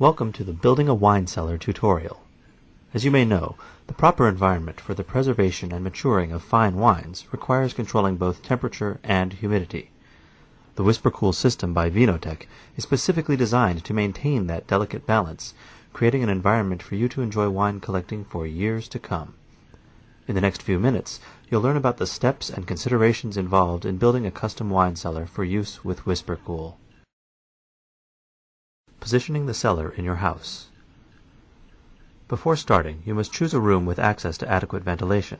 Welcome to the Building a Wine Cellar tutorial. As you may know, the proper environment for the preservation and maturing of fine wines requires controlling both temperature and humidity. The WhisperCool system by Vinotemp is specifically designed to maintain that delicate balance, creating an environment for you to enjoy wine collecting for years to come. In the next few minutes, you'll learn about the steps and considerations involved in building a custom wine cellar for use with WhisperCool. Positioning the cellar in your house. Before starting, you must choose a room with access to adequate ventilation.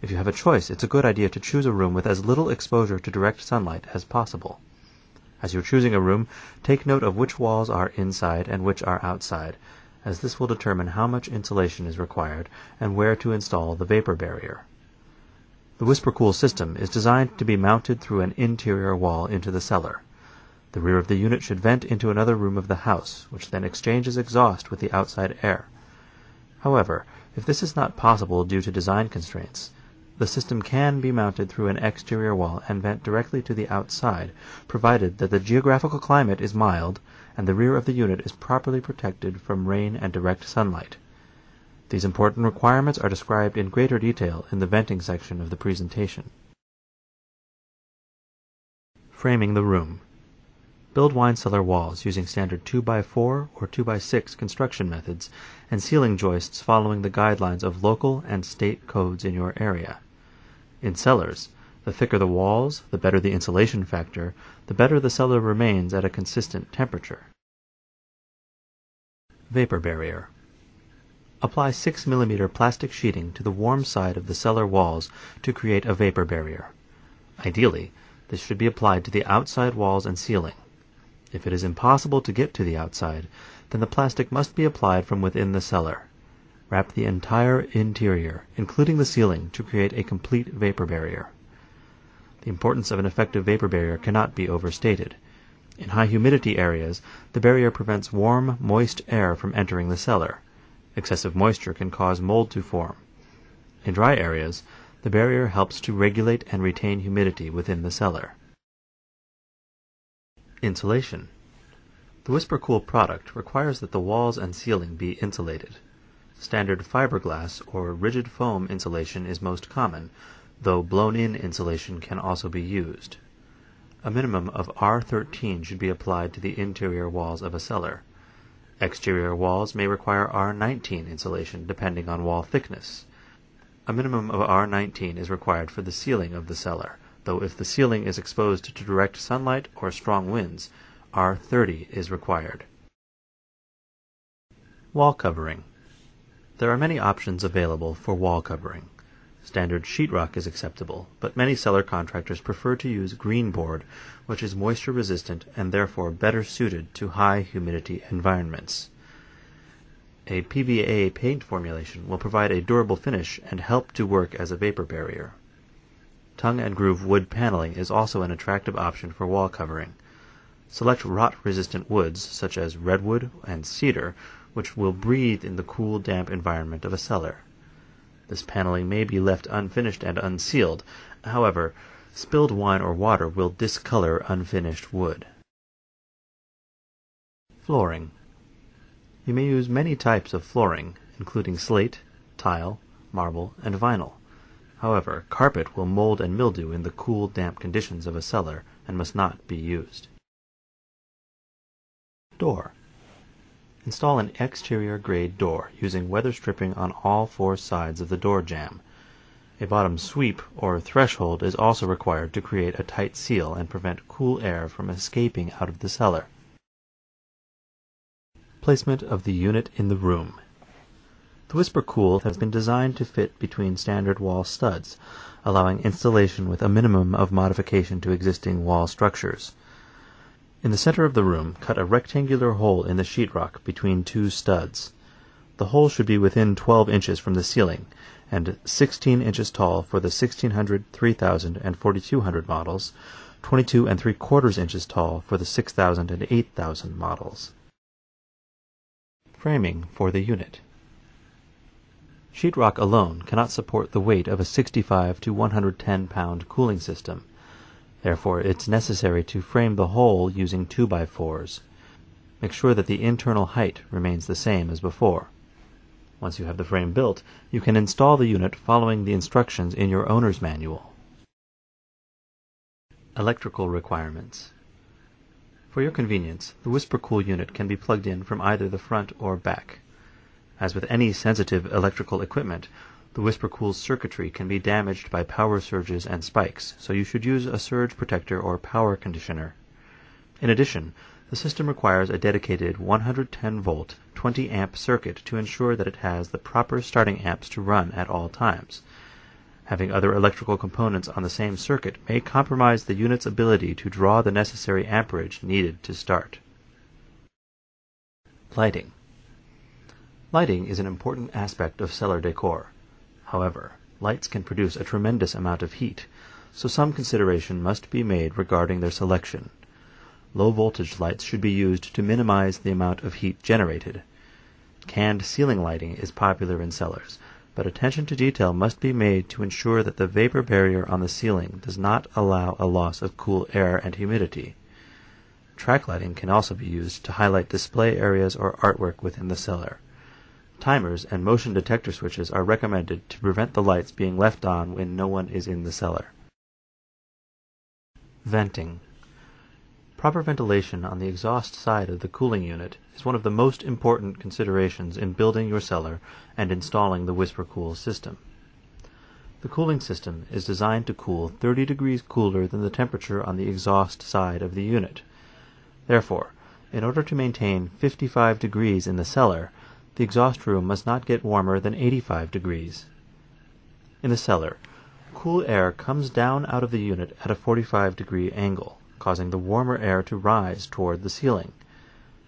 If you have a choice, it's a good idea to choose a room with as little exposure to direct sunlight as possible. As you're choosing a room, take note of which walls are inside and which are outside, as this will determine how much insulation is required and where to install the vapor barrier. The WhisperCool system is designed to be mounted through an interior wall into the cellar. The rear of the unit should vent into another room of the house, which then exchanges exhaust with the outside air. However, if this is not possible due to design constraints, the system can be mounted through an exterior wall and vent directly to the outside, provided that the geographical climate is mild and the rear of the unit is properly protected from rain and direct sunlight. These important requirements are described in greater detail in the venting section of the presentation. Framing the room. Build wine cellar walls using standard 2x4 or 2x6 construction methods and ceiling joists following the guidelines of local and state codes in your area. In cellars, the thicker the walls, the better the insulation factor, the better the cellar remains at a consistent temperature. Vapor barrier. Apply 6 mm plastic sheeting to the warm side of the cellar walls to create a vapor barrier. Ideally, this should be applied to the outside walls and ceiling. If it is impossible to get to the outside, then the plastic must be applied from within the cellar. Wrap the entire interior, including the ceiling, to create a complete vapor barrier. The importance of an effective vapor barrier cannot be overstated. In high humidity areas, the barrier prevents warm, moist air from entering the cellar. Excessive moisture can cause mold to form. In dry areas, the barrier helps to regulate and retain humidity within the cellar. Insulation. The WhisperCool product requires that the walls and ceiling be insulated. Standard fiberglass or rigid foam insulation is most common, though blown-in insulation can also be used. A minimum of R13 should be applied to the interior walls of a cellar. Exterior walls may require R19 insulation depending on wall thickness. A minimum of R19 is required for the ceiling of the cellar though if the ceiling is exposed to direct sunlight or strong winds, R30 is required. Wall covering. There are many options available for wall covering. Standard sheetrock is acceptable, but many cellar contractors prefer to use green board, which is moisture resistant and therefore better suited to high humidity environments. A PVA paint formulation will provide a durable finish and help to work as a vapor barrier. Tongue and groove wood paneling is also an attractive option for wall covering. Select rot-resistant woods, such as redwood and cedar, which will breathe in the cool, damp environment of a cellar. This paneling may be left unfinished and unsealed, however, spilled wine or water will discolor unfinished wood. Flooring. You may use many types of flooring, including slate, tile, marble, and vinyl. However, carpet will mold and mildew in the cool, damp conditions of a cellar and must not be used. Door. Install an exterior grade door using weather stripping on all four sides of the door jamb. A bottom sweep or threshold is also required to create a tight seal and prevent cool air from escaping out of the cellar. Placement of the unit in the room. The WhisperCool has been designed to fit between standard wall studs, allowing installation with a minimum of modification to existing wall structures. In the center of the room, cut a rectangular hole in the sheetrock between two studs. The hole should be within 12 inches from the ceiling, and 16 inches tall for the 1600, 3000, and 4200 models, 22 and 3 quarters inches tall for the 6000 and 8000 models. Framing for the unit. Sheetrock alone cannot support the weight of a 65 to 110 pound cooling system. Therefore, it's necessary to frame the hole using 2x4s. make sure that the internal height remains the same as before. Once you have the frame built, you can install the unit following the instructions in your owner's manual. Electrical requirements. For your convenience, the WhisperCool unit can be plugged in from either the front or back. As with any sensitive electrical equipment, the WhisperCool's circuitry can be damaged by power surges and spikes, so you should use a surge protector or power conditioner. In addition, the system requires a dedicated 110 volt, 20 amp circuit to ensure that it has the proper starting amps to run at all times. Having other electrical components on the same circuit may compromise the unit's ability to draw the necessary amperage needed to start. Lighting. Lighting is an important aspect of cellar decor. However, lights can produce a tremendous amount of heat, so some consideration must be made regarding their selection. Low voltage lights should be used to minimize the amount of heat generated. Canned ceiling lighting is popular in cellars, but attention to detail must be made to ensure that the vapor barrier on the ceiling does not allow a loss of cool air and humidity. Track lighting can also be used to highlight display areas or artwork within the cellar. Timers and motion detector switches are recommended to prevent the lights being left on when no one is in the cellar. Venting. Proper ventilation on the exhaust side of the cooling unit is one of the most important considerations in building your cellar and installing the WhisperCool system. The cooling system is designed to cool 30 degrees cooler than the temperature on the exhaust side of the unit. Therefore, in order to maintain 55 degrees in the cellar, the exhaust room must not get warmer than 85 degrees. In the cellar, cool air comes down out of the unit at a 45 degree angle, causing the warmer air to rise toward the ceiling.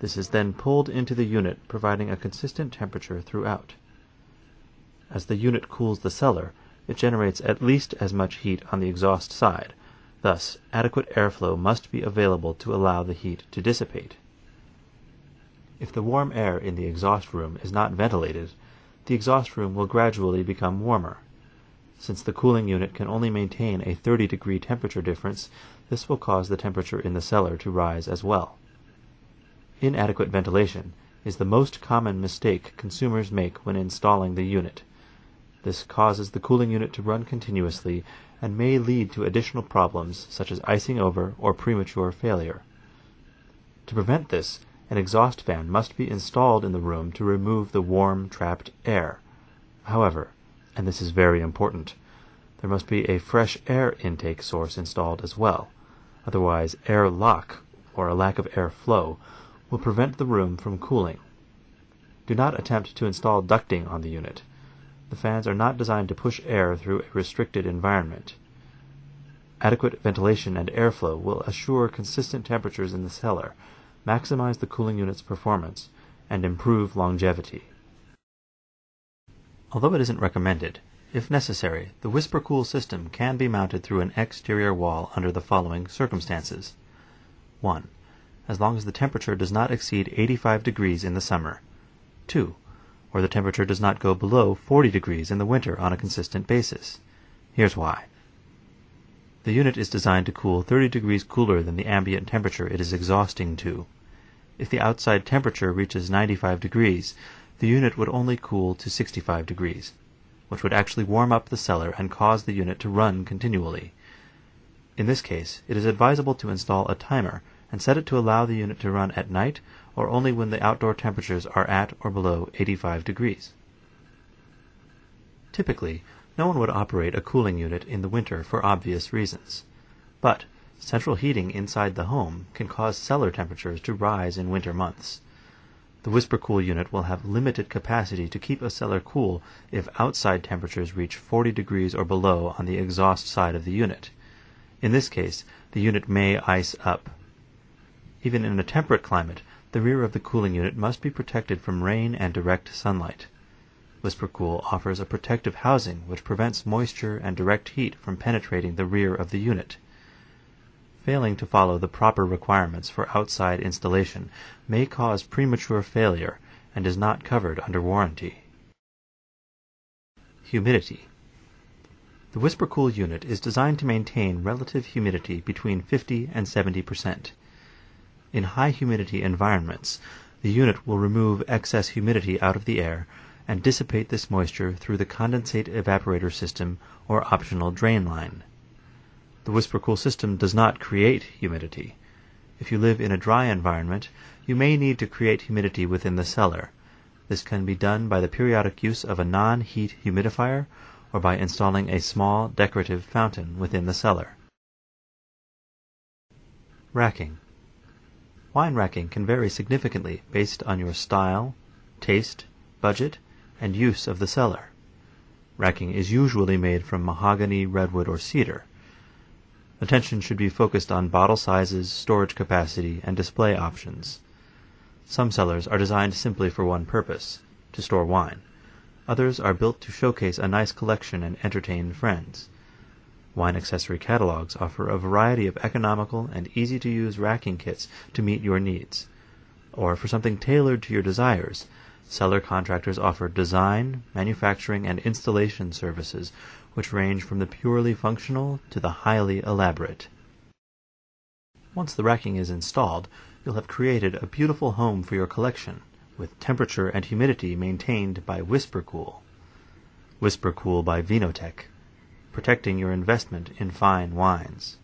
This is then pulled into the unit, providing a consistent temperature throughout. As the unit cools the cellar, it generates at least as much heat on the exhaust side, thus adequate airflow must be available to allow the heat to dissipate. If the warm air in the exhaust room is not ventilated, the exhaust room will gradually become warmer. Since the cooling unit can only maintain a 30 degree temperature difference, this will cause the temperature in the cellar to rise as well. Inadequate ventilation is the most common mistake consumers make when installing the unit. This causes the cooling unit to run continuously and may lead to additional problems such as icing over or premature failure. To prevent this, an exhaust fan must be installed in the room to remove the warm, trapped air. However, and this is very important, there must be a fresh air intake source installed as well. Otherwise, air lock, or a lack of air flow, will prevent the room from cooling. Do not attempt to install ducting on the unit. The fans are not designed to push air through a restricted environment. Adequate ventilation and airflow will assure consistent temperatures in the cellar maximize the cooling unit's performance, and improve longevity. Although it isn't recommended, if necessary, the WhisperCool system can be mounted through an exterior wall under the following circumstances. 1. As long as the temperature does not exceed 85 degrees in the summer. 2. Or the temperature does not go below 40 degrees in the winter on a consistent basis. Here's why. The unit is designed to cool 30 degrees cooler than the ambient temperature it is exhausting to. If the outside temperature reaches 95 degrees, the unit would only cool to 65 degrees, which would actually warm up the cellar and cause the unit to run continually. In this case, it is advisable to install a timer and set it to allow the unit to run at night or only when the outdoor temperatures are at or below 85 degrees. Typically, no one would operate a cooling unit in the winter for obvious reasons. But central heating inside the home can cause cellar temperatures to rise in winter months. The WhisperCool unit will have limited capacity to keep a cellar cool if outside temperatures reach 40 degrees or below on the exhaust side of the unit. In this case, the unit may ice up. Even in a temperate climate, the rear of the cooling unit must be protected from rain and direct sunlight. WhisperCool offers a protective housing which prevents moisture and direct heat from penetrating the rear of the unit. Failing to follow the proper requirements for outside installation may cause premature failure and is not covered under warranty. Humidity. The WhisperCool unit is designed to maintain relative humidity between 50 and 70 percent. In high humidity environments, the unit will remove excess humidity out of the air and dissipate this moisture through the condensate evaporator system or optional drain line. The WhisperCool system does not create humidity. If you live in a dry environment, you may need to create humidity within the cellar. This can be done by the periodic use of a non-heat humidifier or by installing a small decorative fountain within the cellar. Racking. Wine racking can vary significantly based on your style, taste, budget, and use of the cellar. Racking is usually made from mahogany, redwood, or cedar. Attention should be focused on bottle sizes, storage capacity, and display options. Some cellars are designed simply for one purpose, to store wine. Others are built to showcase a nice collection and entertain friends. Wine accessory catalogs offer a variety of economical and easy-to-use racking kits to meet your needs. Or for something tailored to your desires, cellar contractors offer design, manufacturing, and installation services which range from the purely functional to the highly elaborate. Once the racking is installed, you'll have created a beautiful home for your collection, with temperature and humidity maintained by WhisperCool. WhisperCool by Vinotemp protecting your investment in fine wines.